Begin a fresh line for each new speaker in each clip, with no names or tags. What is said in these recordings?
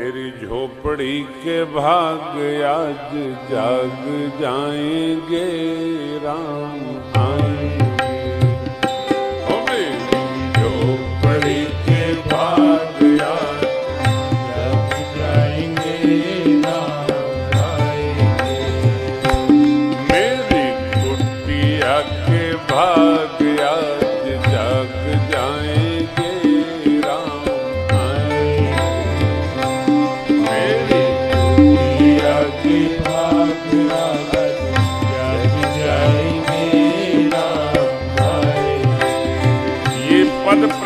मेरी झोपड़ी के भाग आज जाग जाएँगे राम आएँगे। झोपड़ी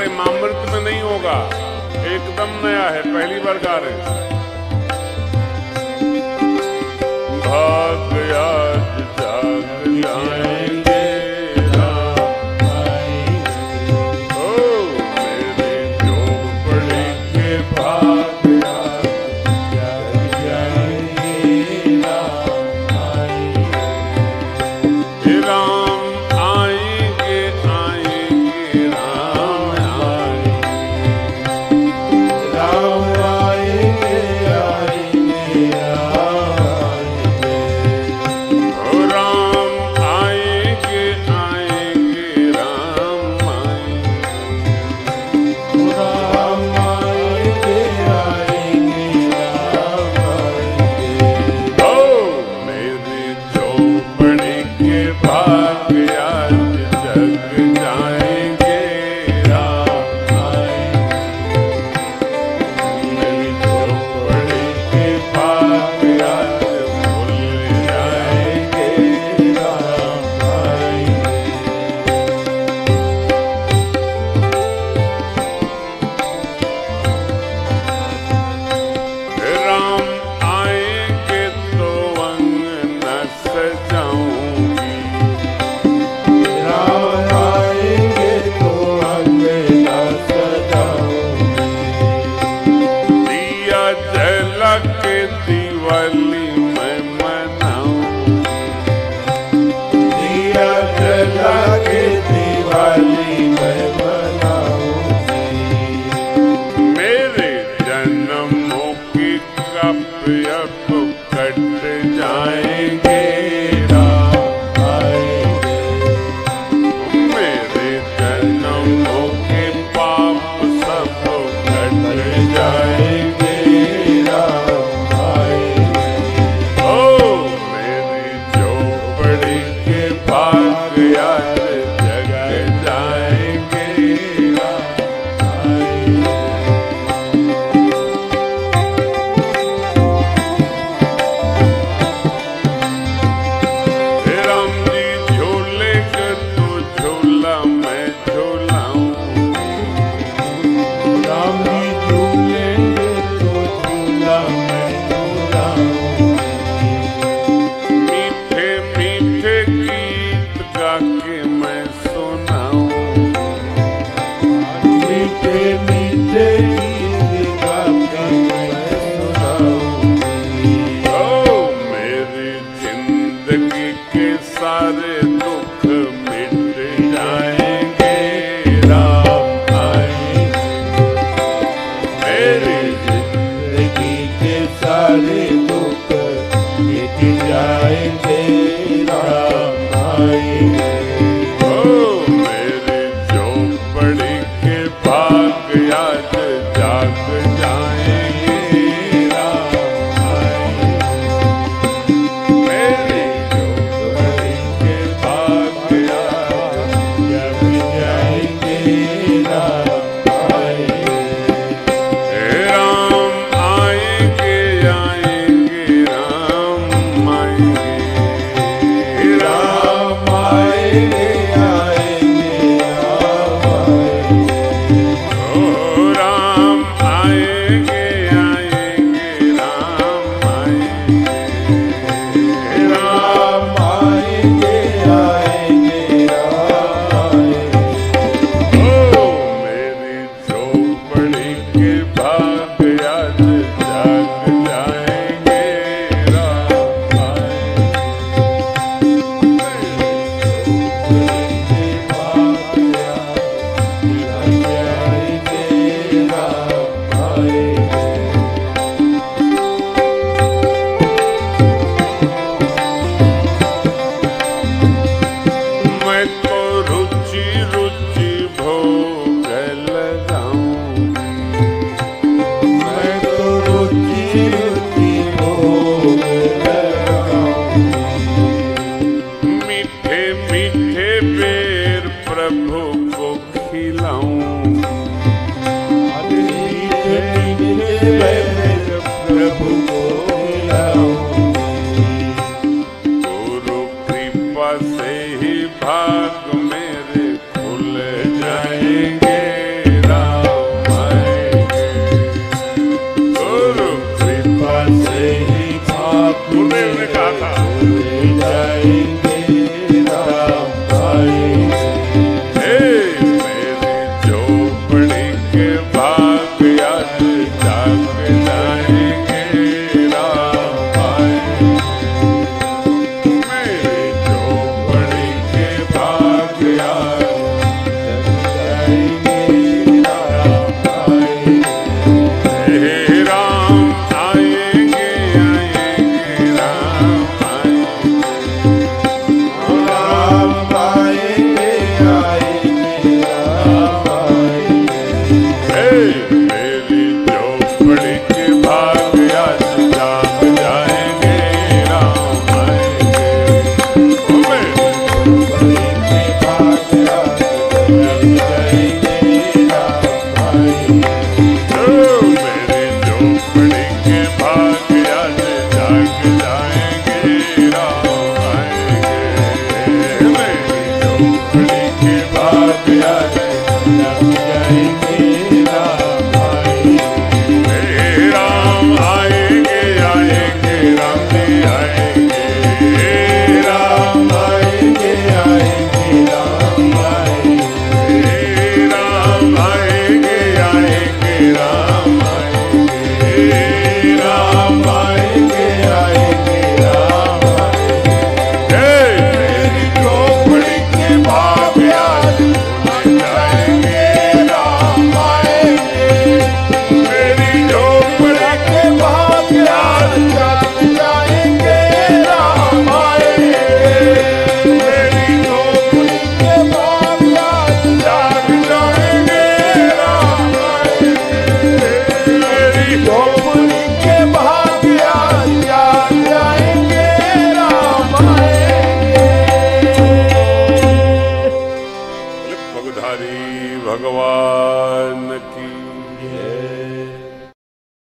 हमारे मामृत में नहीं होगा। एकदम नया है पहली बार गा रहे भाग याद मेरी के सारे दुख मिट जाएँगे राम आएँगे ओ मेरे के भाग याद जाग que Bye. Bye.